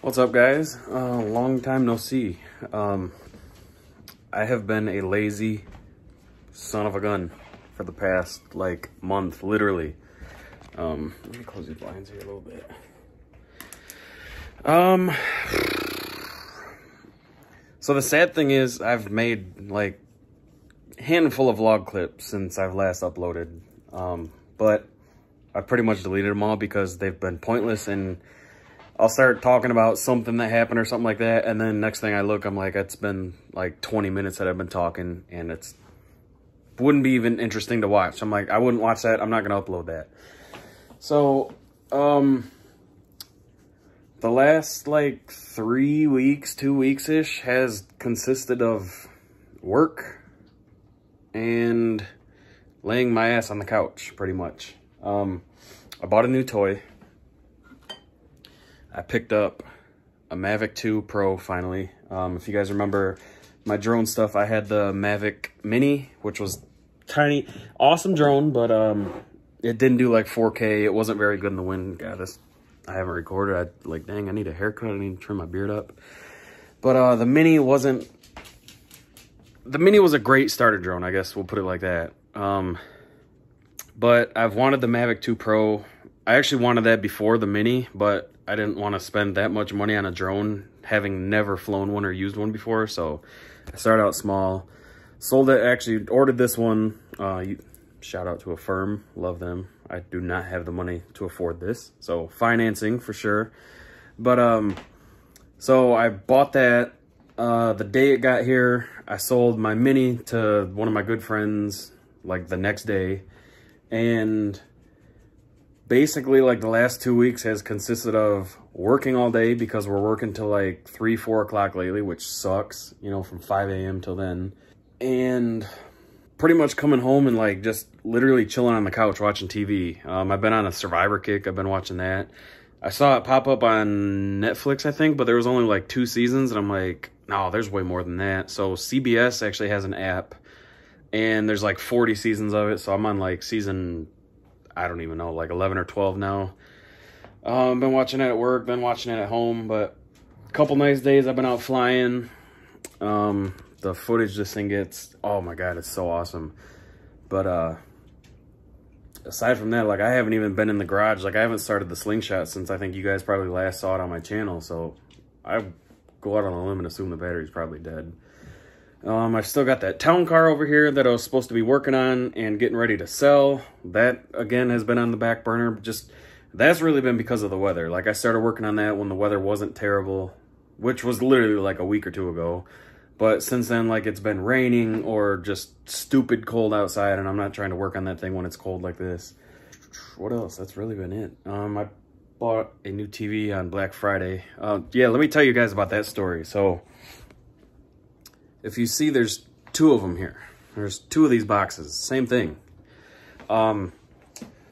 What's up, guys? Uh, long time no see. Um, I have been a lazy son of a gun for the past like month, literally. Um, let me close these blinds here a little bit. Um, so the sad thing is, I've made like handful of vlog clips since I've last uploaded. Um, but I pretty much deleted them all because they've been pointless and I'll start talking about something that happened or something like that. And then next thing I look, I'm like, it's been like 20 minutes that I've been talking and it's wouldn't be even interesting to watch. I'm like, I wouldn't watch that. I'm not going to upload that. So, um, the last like three weeks, two weeks ish has consisted of work and laying my ass on the couch pretty much. Um, I bought a new toy. I picked up a Mavic 2 Pro finally. Um, if you guys remember my drone stuff, I had the Mavic Mini, which was tiny, awesome drone, but um, it didn't do like 4K. It wasn't very good in the wind. God, this I haven't recorded. I like, dang, I need a haircut. I need to trim my beard up. But uh, the Mini wasn't. The Mini was a great starter drone, I guess we'll put it like that. Um, but I've wanted the Mavic 2 Pro. I actually wanted that before the Mini, but I didn't want to spend that much money on a drone, having never flown one or used one before. So I started out small. Sold it, actually ordered this one. Uh, you, shout out to Affirm, love them. I do not have the money to afford this. So financing for sure. But um, so I bought that. Uh, the day it got here, I sold my Mini to one of my good friends like the next day and basically like the last two weeks has consisted of working all day because we're working till like three four o'clock lately which sucks you know from 5 a.m till then. And pretty much coming home and like just literally chilling on the couch watching tv um, i've been on a survivor kick. I've been watching that. I saw it pop up on netflix i think but there was only like two seasons and i'm like no there's way more than that. So cbs actually has an app and there's like 40 seasons of it. So I'm on like season, I don't even know, like 11 or 12 now. Um, been watching it at work, been watching it at home, but a couple nice days I've been out flying. Um, the footage this thing gets, oh my God, it's so awesome. But, uh, aside from that, like I haven't even been in the garage. Like I haven't started the slingshot since I think you guys probably last saw it on my channel. So I go out on a limb and assume the battery's probably dead. Um, I've still got that town car over here that I was supposed to be working on and getting ready to sell. That, again, has been on the back burner. Just, that's really been because of the weather. Like, I started working on that when the weather wasn't terrible, which was literally like a week or two ago. But since then, like, it's been raining or just stupid cold outside, and I'm not trying to work on that thing when it's cold like this. What else? That's really been it. Um, I bought a new TV on Black Friday. Uh, yeah, let me tell you guys about that story. So if you see there's two of them here. There's two of these boxes, same thing. Um,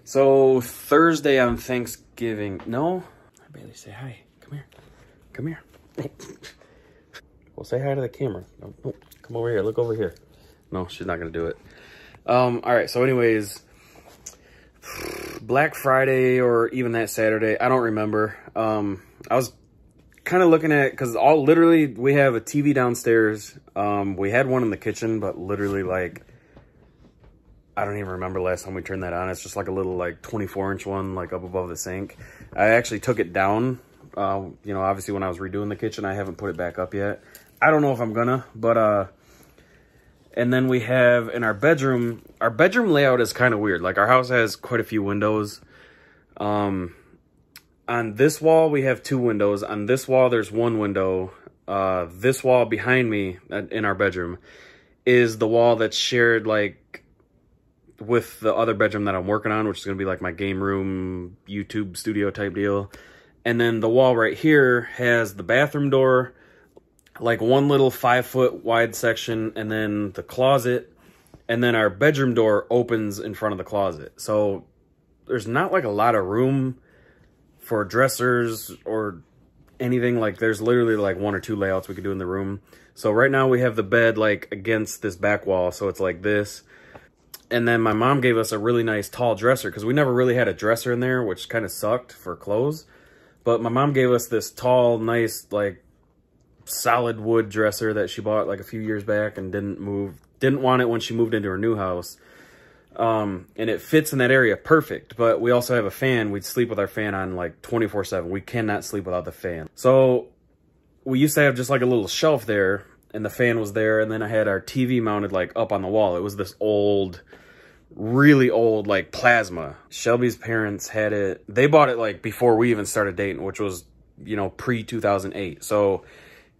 so Thursday on Thanksgiving, no, I barely say hi. Come here, come here. well, say hi to the camera. No, come over here, look over here. No, she's not gonna do it. Um, all right, so anyways, Black Friday or even that Saturday, I don't remember. Um, I was kind of looking at because all literally we have a TV downstairs. Um, we had one in the kitchen, but literally like I don't even remember last time we turned that on. It's just like a little like 24 inch one, like up above the sink. I actually took it down. Uh, you know, obviously when I was redoing the kitchen, I haven't put it back up yet. I don't know if I'm gonna, but uh, and then we have in our bedroom. Our bedroom layout is kind of weird. Like our house has quite a few windows. Um, on this wall, we have two windows. On this wall, there's one window. Uh, this wall behind me in our bedroom is the wall that's shared, like, with the other bedroom that I'm working on, which is going to be, like, my game room, YouTube studio type deal. And then the wall right here has the bathroom door, like, one little five-foot wide section, and then the closet, and then our bedroom door opens in front of the closet. So there's not, like, a lot of room for dressers or anything. Like there's literally like one or two layouts we could do in the room. So right now we have the bed like against this back wall. So it's like this. And then my mom gave us a really nice tall dresser because we never really had a dresser in there, which kind of sucked for clothes. But my mom gave us this tall, nice, like solid wood dresser that she bought like a few years back and didn't move, didn't want it when she moved into her new house. Um, and it fits in that area perfect. But we also have a fan. We'd sleep with our fan on like 24 seven. We cannot sleep without the fan. So we used to have just like a little shelf there and the fan was there. And then I had our TV mounted like up on the wall. It was this old, really old like plasma. Shelby's parents had it. They bought it like before we even started dating, which was, you know, pre 2008. So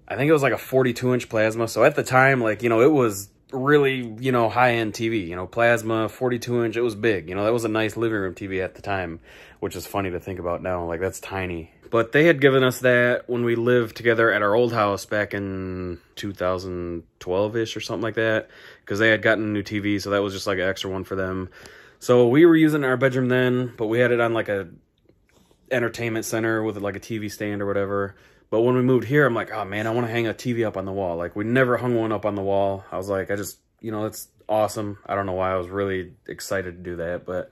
I think it was like a 42 inch plasma. So at the time, like, you know, it was really, you know, high end TV, you know, plasma, 42 inch. It was big. You know, that was a nice living room TV at the time, which is funny to think about now. Like, that's tiny. But they had given us that when we lived together at our old house back in 2012 ish or something like that. Because they had gotten a new TV. So that was just like an extra one for them. So we were using our bedroom then, but we had it on like a entertainment center with like a TV stand or whatever. But when we moved here, I'm like, oh man, I want to hang a TV up on the wall. Like we never hung one up on the wall. I was like, I just, you know, it's awesome. I don't know why I was really excited to do that, but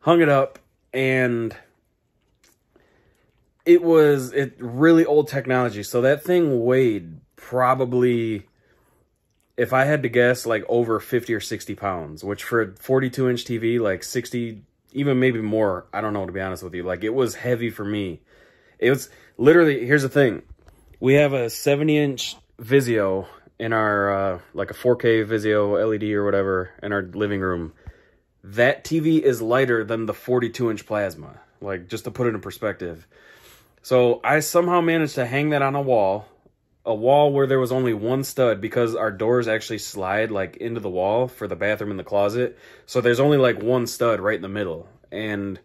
hung it up and it was it really old technology. So that thing weighed probably, if I had to guess, like over 50 or 60 pounds, which for a 42 inch TV, like 60, even maybe more. I don't know, to be honest with you. Like it was heavy for me. It was literally, here's the thing. We have a 70 inch Vizio in our, uh, like a 4K Vizio LED or whatever in our living room. That TV is lighter than the 42 inch plasma. Like, just to put it in perspective. So I somehow managed to hang that on a wall, a wall where there was only one stud because our doors actually slide like into the wall for the bathroom and the closet. So there's only like one stud right in the middle. And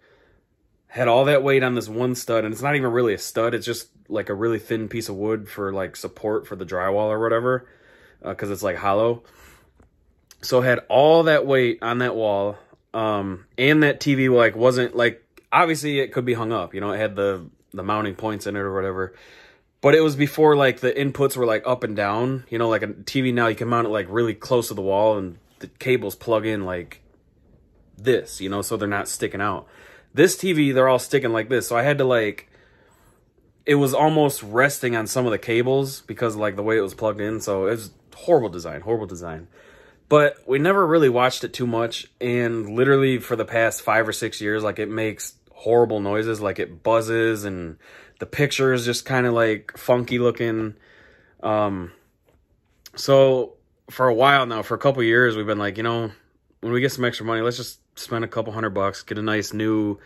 had all that weight on this one stud and it's not even really a stud it's just like a really thin piece of wood for like support for the drywall or whatever because uh, it's like hollow. So had all that weight on that wall um and that tv like wasn't like obviously it could be hung up you know it had the the mounting points in it or whatever but it was before like the inputs were like up and down you know like a tv now you can mount it like really close to the wall and the cables plug in like this you know so they're not sticking out this TV, they're all sticking like this. So I had to like, it was almost resting on some of the cables because like the way it was plugged in. So it was horrible design, horrible design. But we never really watched it too much. And literally for the past five or six years, like it makes horrible noises. Like it buzzes and the picture is just kind of like funky looking. Um, so for a while now, for a couple years, we've been like, you know, when we get some extra money, let's just spend a couple hundred bucks, get a nice new,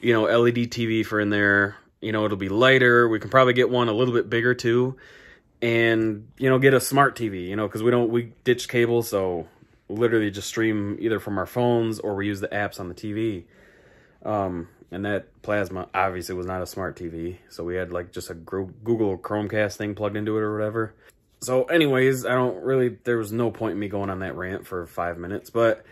you know, LED TV for in there. You know, it'll be lighter. We can probably get one a little bit bigger too. And, you know, get a smart TV, you know, because we don't, we ditch cable. So literally just stream either from our phones or we use the apps on the TV. Um, and that plasma obviously was not a smart TV. So we had like just a Google Chromecast thing plugged into it or whatever. So anyways, I don't really, there was no point in me going on that rant for five minutes, but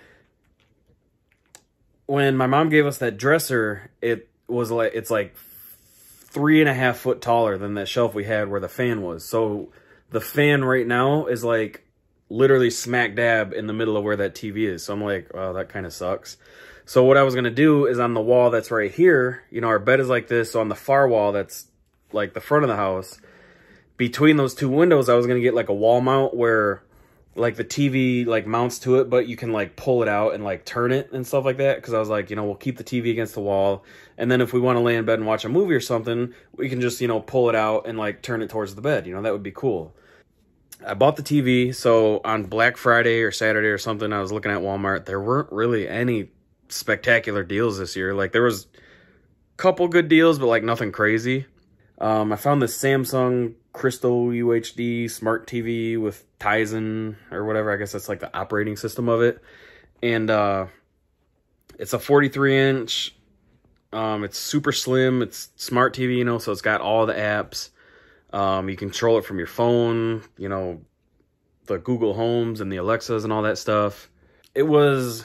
when my mom gave us that dresser, it was like it's like three and a half foot taller than that shelf we had where the fan was. So the fan right now is like literally smack dab in the middle of where that TV is. So I'm like, oh, that kind of sucks. So what I was going to do is on the wall that's right here, you know, our bed is like this. So on the far wall that's like the front of the house, between those two windows, I was going to get like a wall mount where like the TV like mounts to it, but you can like pull it out and like turn it and stuff like that. Cause I was like, you know, we'll keep the TV against the wall. And then if we want to lay in bed and watch a movie or something, we can just, you know, pull it out and like turn it towards the bed. You know, that would be cool. I bought the TV. So on Black Friday or Saturday or something, I was looking at Walmart. There weren't really any spectacular deals this year. Like there was a couple good deals, but like nothing crazy. Um, I found this Samsung Crystal UHD smart TV with Tizen or whatever. I guess that's like the operating system of it. And uh, it's a 43 inch. Um, it's super slim. It's smart TV, you know, so it's got all the apps. Um, you control it from your phone, you know, the Google Homes and the Alexas and all that stuff. It was,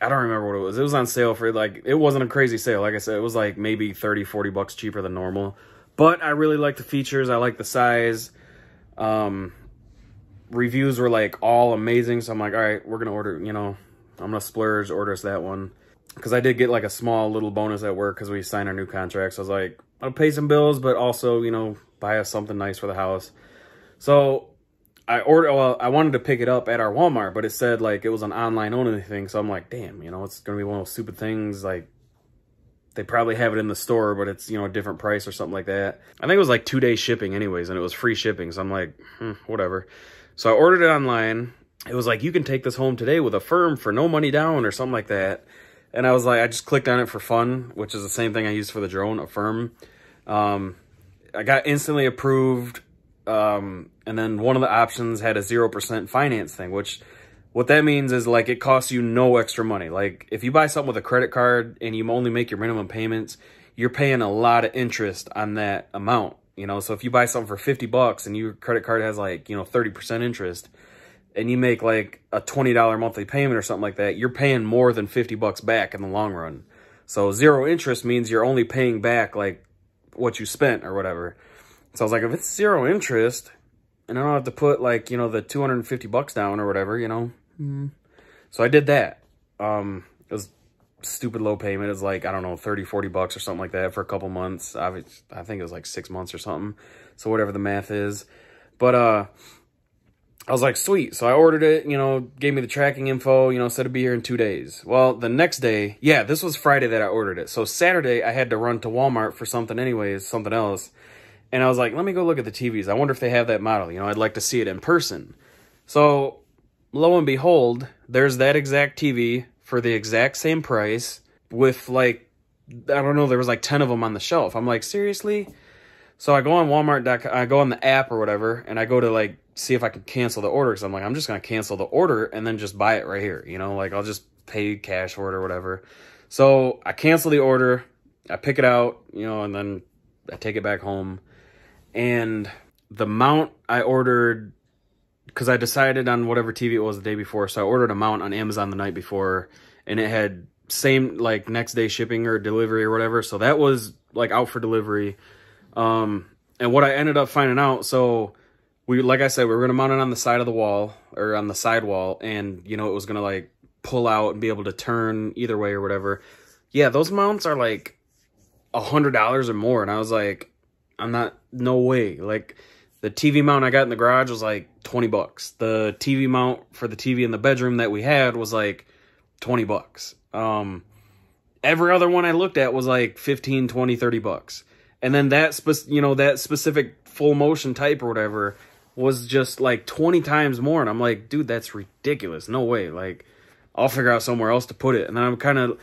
I don't remember what it was. It was on sale for like, it wasn't a crazy sale. Like I said, it was like maybe 30, 40 bucks cheaper than normal. But I really like the features. I like the size. Um, reviews were like all amazing. So I'm like, all right, we're going to order, you know, I'm going to splurge, order us that one. Because I did get like a small little bonus at work because we signed our new contract. So I was like, I'll pay some bills, but also, you know, buy us something nice for the house. So I ordered, well, I wanted to pick it up at our Walmart, but it said like it was an online only thing. So I'm like, damn, you know, it's going to be one of those stupid things. Like they probably have it in the store, but it's, you know, a different price or something like that. I think it was like two day shipping anyways, and it was free shipping. So I'm like, hmm, whatever. So I ordered it online. It was like, you can take this home today with Affirm for no money down or something like that. And I was like, I just clicked on it for fun, which is the same thing I used for the drone, Affirm. Um, I got instantly approved. Um, and then one of the options had a 0% finance thing, which what that means is like it costs you no extra money. Like if you buy something with a credit card and you only make your minimum payments, you're paying a lot of interest on that amount. You know, so if you buy something for 50 bucks and your credit card has like, you know, 30% interest and you make like a $20 monthly payment or something like that, you're paying more than 50 bucks back in the long run. So zero interest means you're only paying back like what you spent or whatever. So I was like, if it's zero interest and I don't have to put like, you know, the 250 bucks down or whatever, you know. Mm. So I did that. Um, it was stupid low payment. It was like, I don't know, 30, 40 bucks or something like that for a couple months. I, I think it was like six months or something. So whatever the math is. But, uh, I was like, sweet. So I ordered it, you know, gave me the tracking info, you know, said it'd be here in two days. Well, the next day, yeah, this was Friday that I ordered it. So Saturday, I had to run to Walmart for something anyways, something else. And I was like, let me go look at the TVs. I wonder if they have that model. You know, I'd like to see it in person. So lo and behold, there's that exact TV for the exact same price with like, I don't know, there was like 10 of them on the shelf. I'm like, seriously? So I go on Walmart.com, I go on the app or whatever, and I go to like see if I can cancel the order because I'm like, I'm just going to cancel the order and then just buy it right here. You know, like I'll just pay cash for it or whatever. So I cancel the order, I pick it out, you know, and then I take it back home. And the mount I ordered, because I decided on whatever TV it was the day before, so I ordered a mount on Amazon the night before, and it had same like next day shipping or delivery or whatever. So that was like out for delivery. Um, and what I ended up finding out, so we like I said, we were gonna mount it on the side of the wall or on the side wall, and you know it was gonna like pull out and be able to turn either way or whatever. Yeah, those mounts are like a hundred dollars or more, and I was like, I'm not, no way. Like the TV mount I got in the garage was like twenty bucks. The TV mount for the TV in the bedroom that we had was like twenty bucks. Um, every other one I looked at was like 15, 20, 30 bucks. And then that, spe- you know, that specific full motion type or whatever was just like 20 times more. And I'm like, dude, that's ridiculous. No way. Like, I'll figure out somewhere else to put it. And then I'm kind of,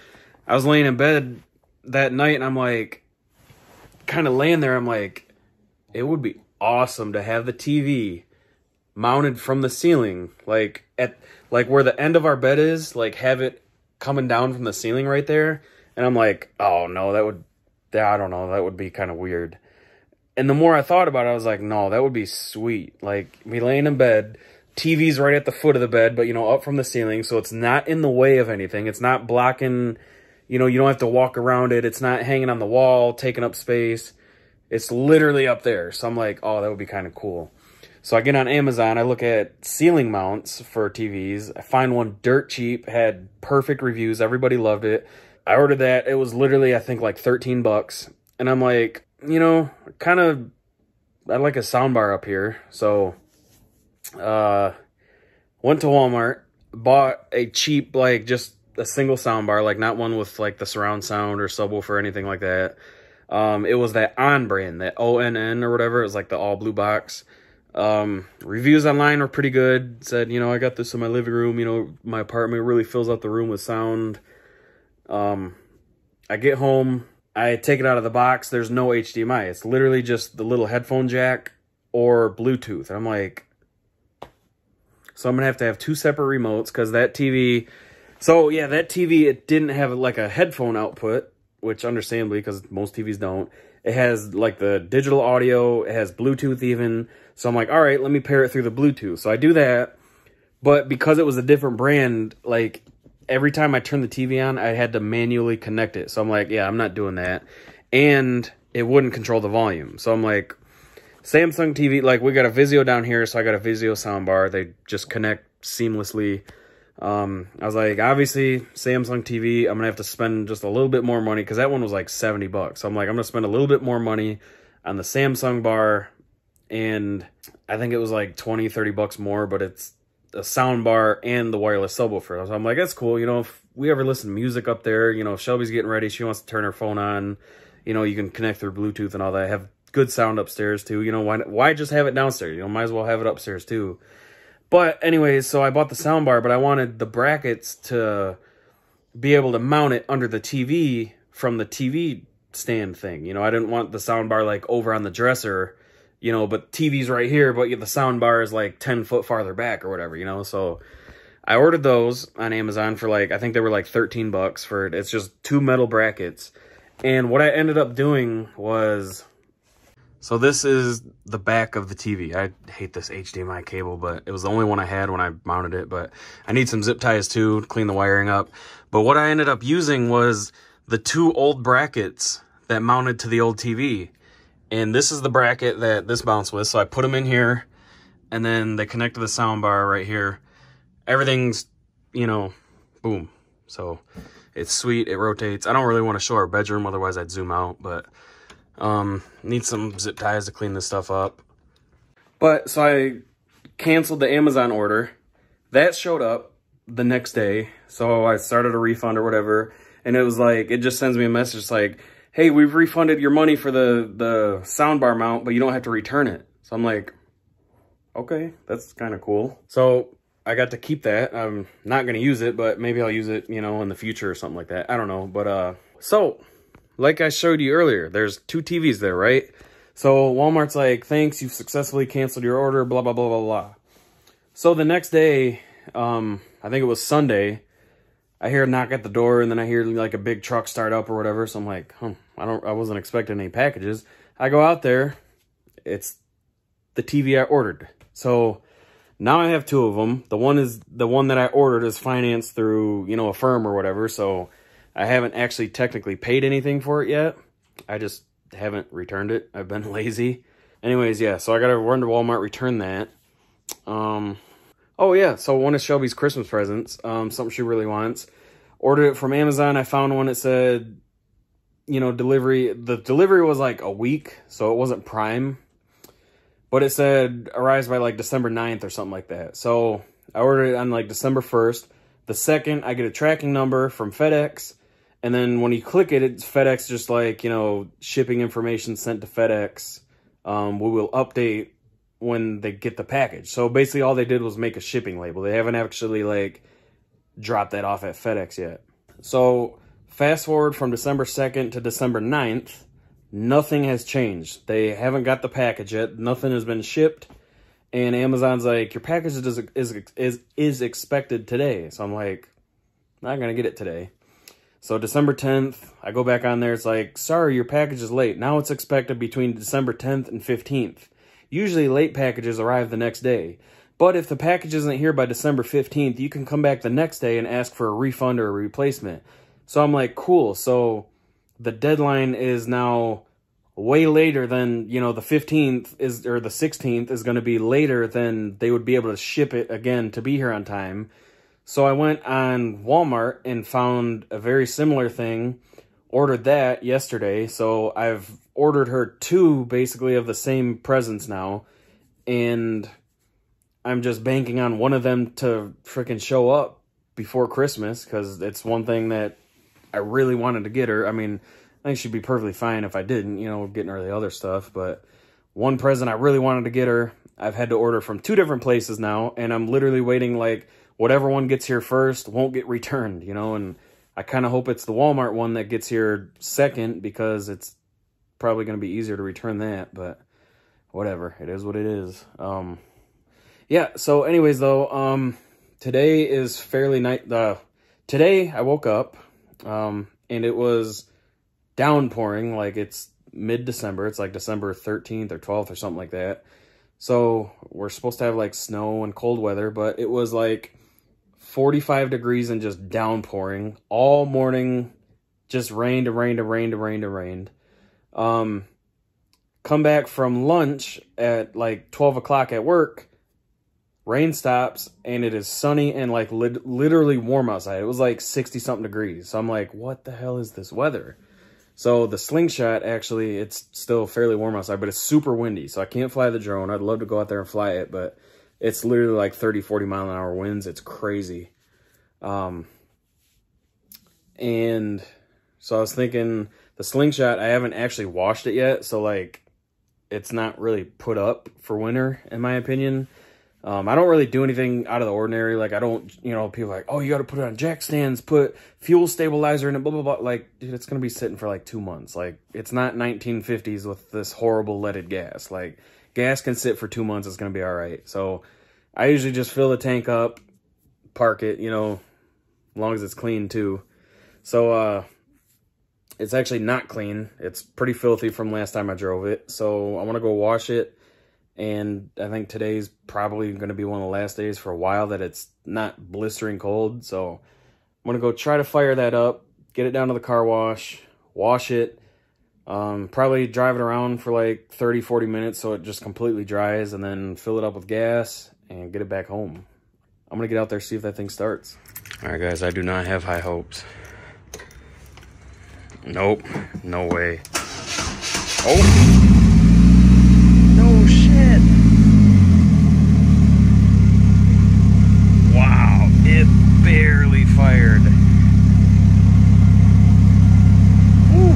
I was laying in bed that night and I'm like, kind of laying there. I'm like, it would be awesome to have the TV mounted from the ceiling, like at, like where the end of our bed is, like have it coming down from the ceiling right there. And I'm like, oh no, that would, that I don't know, that would be kind of weird. And the more I thought about it, I was like, no, that would be sweet. Like me laying in bed, TV's right at the foot of the bed, but you know, up from the ceiling, so it's not in the way of anything. It's not blocking, you know, you don't have to walk around it. It's not hanging on the wall, taking up space. It's literally up there. So I'm like, oh, that would be kind of cool. So I get on Amazon, I look at ceiling mounts for TVs. I find one dirt cheap, had perfect reviews. Everybody loved it. I ordered that. It was literally, I think, like 13 bucks. And I'm like, you know, kind of, I like a soundbar up here. So, uh, went to Walmart, bought a cheap, like, just a single soundbar, like, not one with, like, the surround sound or subwoofer or anything like that. Um, it was that on brand, that ONN or whatever. It was like the all blue box. Um, reviews online were pretty good. Said, you know, I got this in my living room. You know, my apartment really fills up the room with sound. Um, I get home, I take it out of the box. There's no HDMI. It's literally just the little headphone jack or Bluetooth. And I'm like, so I'm going to have to have two separate remotes because that TV, so yeah, that TV, it didn't have like a headphone output, which understandably, because most TVs don't. It has like the digital audio, it has Bluetooth even. So I'm like, all right, let me pair it through the Bluetooth. So I do that. But because it was a different brand, like every time I turned the TV on, I had to manually connect it. So I'm like, yeah, I'm not doing that. And it wouldn't control the volume. So I'm like, Samsung TV, like we got a Vizio down here, so I got a Vizio soundbar. They just connect seamlessly. Um, I was like, obviously, Samsung TV, I'm going to have to spend just a little bit more money because that one was like 70 bucks. So I'm like, I'm going to spend a little bit more money on the Samsung bar. And I think it was like 20, 30 bucks more, but it's a sound bar and the wireless subwoofer. So I'm like, that's cool. You know, if we ever listen to music up there, you know, Shelby's getting ready, she wants to turn her phone on, you know, you can connect through Bluetooth and all that. Have good sound upstairs too. You know, why, why just have it downstairs? You know, might as well have it upstairs too. But anyways, so I bought the soundbar, but I wanted the brackets to be able to mount it under the TV from the TV stand thing. You know, I didn't want the soundbar like over on the dresser, you know, but TV's right here, but the soundbar is like 10 foot farther back or whatever, you know, so I ordered those on Amazon for like, I think they were like 13 bucks for it. It's just two metal brackets. And what I ended up doing was so this is the back of the TV. I hate this HDMI cable, but it was the only one I had when I mounted it. But I need some zip ties too to clean the wiring up. But what I ended up using was the two old brackets that mounted to the old TV. And this is the bracket that this mounts with. So I put them in here and then they connect to the sound bar right here. Everything's, you know, boom. So it's sweet. It rotates. I don't really want to show our bedroom. Otherwise I'd zoom out, but um, need some zip ties to clean this stuff up. But, so I canceled the Amazon order. That showed up the next day. So I started a refund or whatever. And it was like, it just sends me a message like, hey, we've refunded your money for the, the soundbar mount, but you don't have to return it. So I'm like, okay, that's kind of cool. So I got to keep that. I'm not going to use it, but maybe I'll use it, you know, in the future or something like that. I don't know. But, uh, so like I showed you earlier, there's two TVs there, right? So Walmart's like, thanks, you've successfully canceled your order, blah, blah, blah, blah, blah. So the next day, um, I think it was Sunday, I hear a knock at the door and then I hear like a big truck start up or whatever. So I'm like, hmm, I don't, I wasn't expecting any packages. I go out there, it's the TV I ordered. So now I have two of them. The one is, the one that I ordered is financed through, you know, Affirm or whatever. So I haven't actually technically paid anything for it yet. I just haven't returned it. I've been lazy. Anyways, yeah, so I gotta run to Walmart, return that. Um, oh yeah, so one of Shelby's Christmas presents, um, something she really wants. Ordered it from Amazon. I found one that said, you know, delivery. The delivery was like a week, so it wasn't prime. But it said arrives by like December 9th or something like that. So I ordered it on like December 1st. The second, I get a tracking number from FedEx. And then when you click it, it's FedEx just like, you know, shipping information sent to FedEx. Um, we will update when they get the package. So basically all they did was make a shipping label. They haven't actually like dropped that off at FedEx yet. So fast forward from December 2nd to December 9th, nothing has changed. They haven't got the package yet. Nothing has been shipped. And Amazon's like, your package is, is, is, is expected today. So I'm like, not going to get it today. So December 10th, I go back on there. It's like, sorry, your package is late. Now it's expected between December 10th and 15th. Usually late packages arrive the next day. But if the package isn't here by December 15th, you can come back the next day and ask for a refund or a replacement. So I'm like, cool. So the deadline is now way later than, you know, the 15th is, or the 16th is going to be later than they would be able to ship it again to be here on time. So I went on Walmart and found a very similar thing, ordered that yesterday. So I've ordered her two basically of the same presents now. And I'm just banking on one of them to freaking show up before Christmas because it's one thing that I really wanted to get her. I mean, I think she'd be perfectly fine if I didn't, you know, getting her the other stuff. But one present I really wanted to get her, I've had to order from two different places now. And I'm literally waiting like whatever one gets here first won't get returned, you know, and I kind of hope it's the Walmart one that gets here second because it's probably going to be easier to return that, but whatever. It is what it is. Um, yeah, so anyways, though, um, today is fairly night. Uh, today I woke up, um, and it was downpouring, like it's mid-December. It's like December 13th or 12th or something like that. So we're supposed to have like snow and cold weather, but it was like 45 degrees and just downpouring all morning. Just rained and rained and rained and rained and rained. Um, come back from lunch at like 12 o'clock at work. rain stops and it is sunny and like li literally warm outside. It was like 60 something degrees. So I'm like, what the hell is this weather? So the slingshot, actually, it's still fairly warm outside, but it's super windy. So I can't fly the drone. I'd love to go out there and fly it, but it's literally like 30, 40 mile an hour winds. It's crazy. Um, and so I was thinking the slingshot, I haven't actually washed it yet. So like, it's not really put up for winter, in my opinion. Um, I don't really do anything out of the ordinary. Like I don't, you know, people like, oh, you got to put it on jack stands, put fuel stabilizer in it, blah, blah, blah. Like, dude, it's going to be sitting for like two months. Like it's not 1950s with this horrible leaded gas. Like gas can sit for two months. It's going to be all right. So I usually just fill the tank up, park it, you know, as long as it's clean too. So, uh, it's actually not clean. It's pretty filthy from last time I drove it. So I want to go wash it and I think today's probably going to be one of the last days for a while that it's not blistering cold. So I'm going to go try to fire that up, get it down to the car wash, wash it, um, probably drive it around for like 30, 40 minutes so it just completely dries and then fill it up with gas and get it back home. I'm going to get out there see if that thing starts. All right, guys, I do not have high hopes. Nope, no way. Oh! fired. Whew.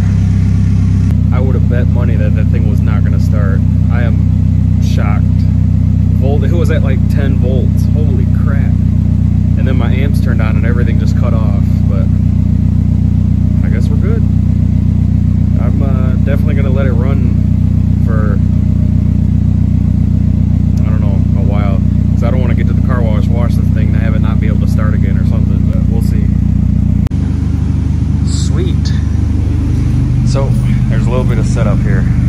I would have bet money that that thing was not going to start. I am shocked. Volt, it was at like 10 volts. Holy crap. And then my amps turned on and everything just cut off. But I guess we're good. I'm uh, definitely going to let it run for I don't know, a while. Because I don't want to get to the car wash, wash this thing, and have it not be able to start again or something but we'll see. Sweet. So, there's a little bit of setup here.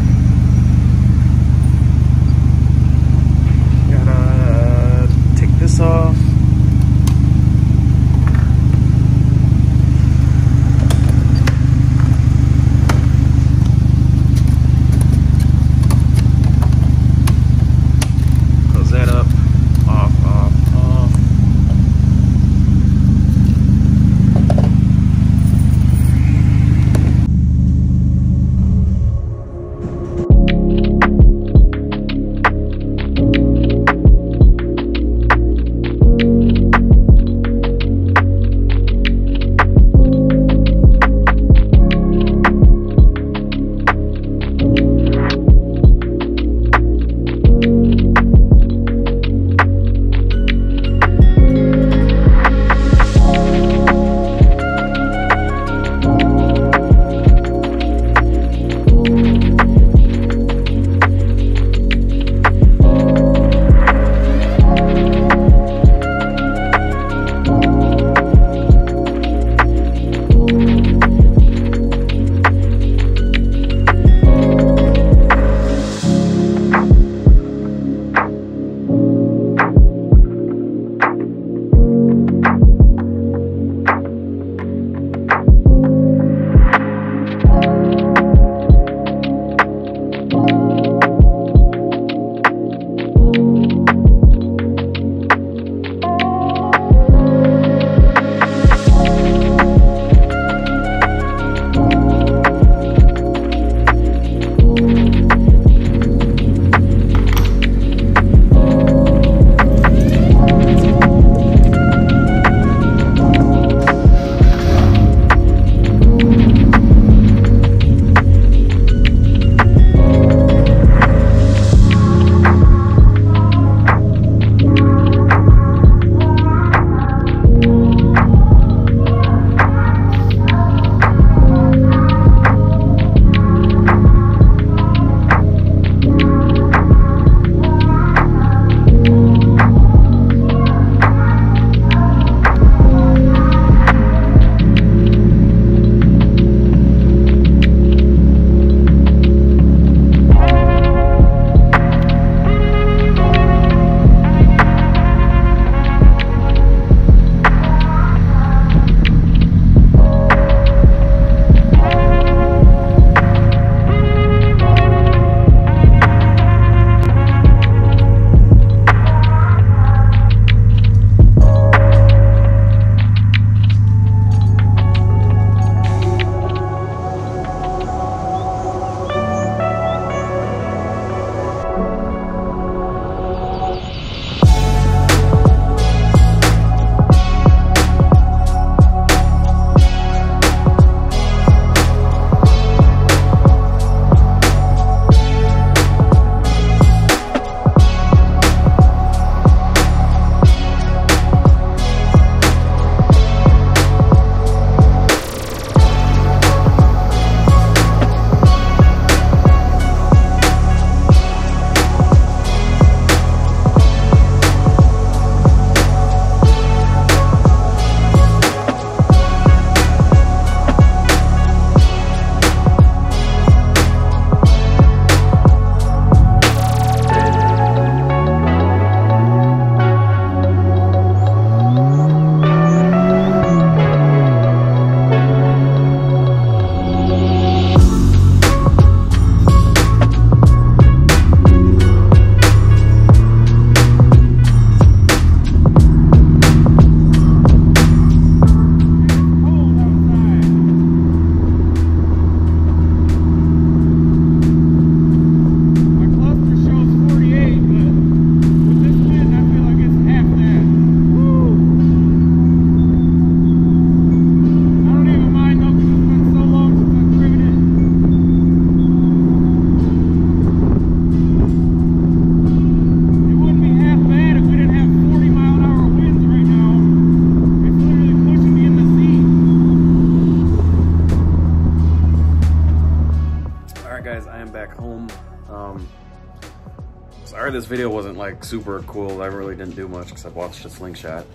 Super cool. I really didn't do much because I watched a slingshot.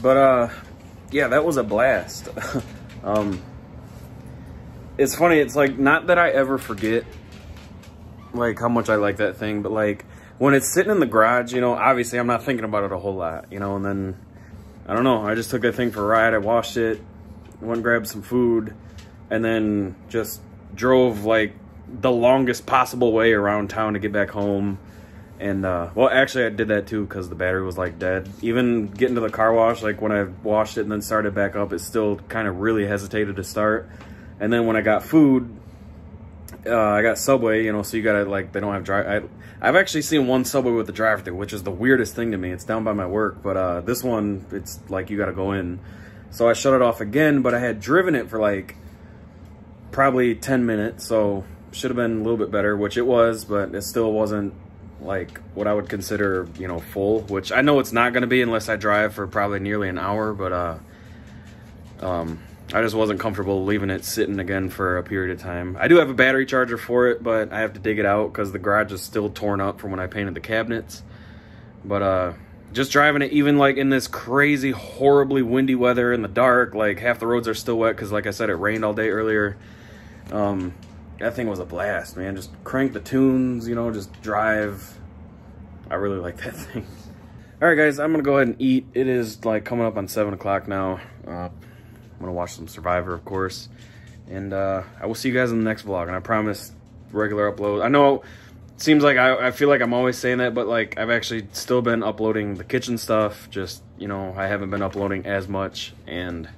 But uh, yeah, that was a blast. um, it's funny. It's like not that I ever forget like how much I like that thing, but like when it's sitting in the garage, you know, obviously I'm not thinking about it a whole lot, you know, and then I don't know. I just took that thing for a ride. I washed it, went grabbed some food, and then just drove like the longest possible way around town to get back home. And, uh, well, actually, I did that too because the battery was like dead. Even getting to the car wash, like when I washed it and then started back up, it still kind of really hesitated to start. And then when I got food, uh, I got Subway, you know, so you gotta, like, they don't have drive. I, I've actually seen one Subway with the drive through, which is the weirdest thing to me. It's down by my work, but uh, this one, it's like you gotta go in. So I shut it off again, but I had driven it for like probably 10 minutes, so should have been a little bit better, which it was, but it still wasn't like what I would consider, you know, full, which I know it's not going to be unless I drive for probably nearly an hour, but uh, um, I just wasn't comfortable leaving it sitting again for a period of time. I do have a battery charger for it, but I have to dig it out because the garage is still torn up from when I painted the cabinets. But uh, just driving it, even like in this crazy, horribly windy weather in the dark, like half the roads are still wet because like I said, it rained all day earlier. Um, that thing was a blast, man. Just crank the tunes, you know, just drive. I really like that thing. All right, guys, I'm gonna go ahead and eat. It is like coming up on seven o'clock now. Uh, I'm gonna watch some Survivor, of course. And uh, I will see you guys in the next vlog. And I promise regular upload. I know it seems like I, I feel like I'm always saying that, but like I've actually still been uploading the kitchen stuff. Just, you know, I haven't been uploading as much and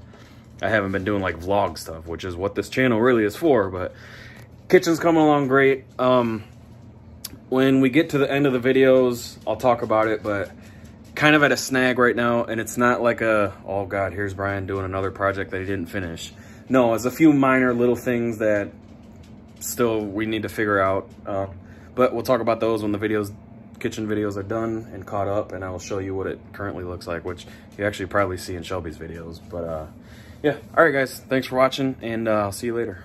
I haven't been doing like vlog stuff, which is what this channel really is for. But kitchen's coming along great. Um, when we get to the end of the videos, I'll talk about it, but kind of at a snag right now. And it's not like a, oh God, here's Brian doing another project that he didn't finish. No, it's a few minor little things that still we need to figure out. Uh, but we'll talk about those when the videos, kitchen videos are done and caught up. And I will show you what it currently looks like, which you actually probably see in Shelby's videos. But uh, yeah, all right, guys. Thanks for watching, and uh, I'll see you later.